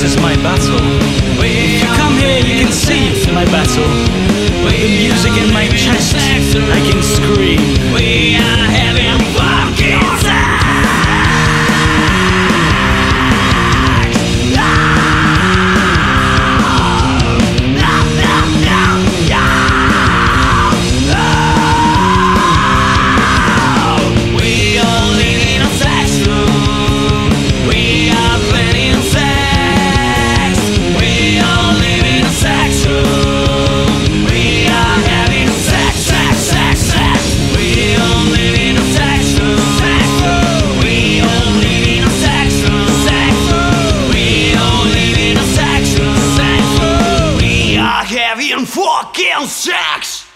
This is my battle. If you come here, you can see my battle. fucking sex!